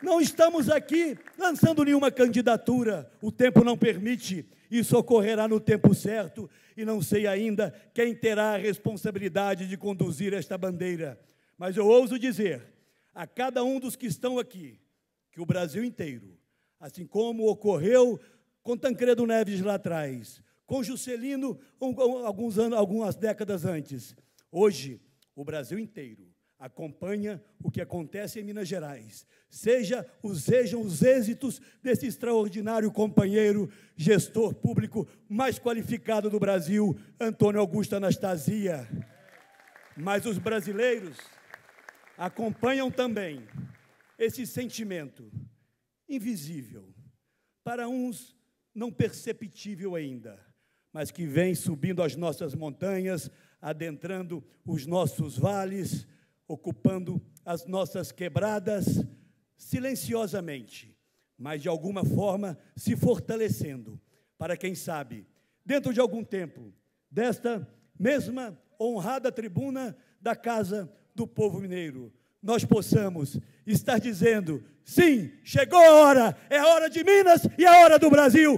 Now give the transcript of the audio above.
Não estamos aqui lançando nenhuma candidatura, o tempo não permite, isso ocorrerá no tempo certo. E não sei ainda quem terá a responsabilidade de conduzir esta bandeira. Mas eu ouso dizer a cada um dos que estão aqui que o Brasil inteiro, assim como ocorreu com Tancredo Neves lá atrás, com Juscelino alguns anos, algumas décadas antes, hoje o Brasil inteiro acompanha o que acontece em Minas Gerais. Seja sejam os êxitos desse extraordinário companheiro, gestor público mais qualificado do Brasil, Antônio Augusto Anastasia. Mas os brasileiros acompanham também esse sentimento invisível, para uns não perceptível ainda, mas que vem subindo as nossas montanhas, adentrando os nossos vales, ocupando as nossas quebradas silenciosamente, mas de alguma forma se fortalecendo, para quem sabe, dentro de algum tempo, desta mesma honrada tribuna da casa do povo mineiro, nós possamos estar dizendo: sim, chegou a hora, é a hora de Minas e a hora do Brasil.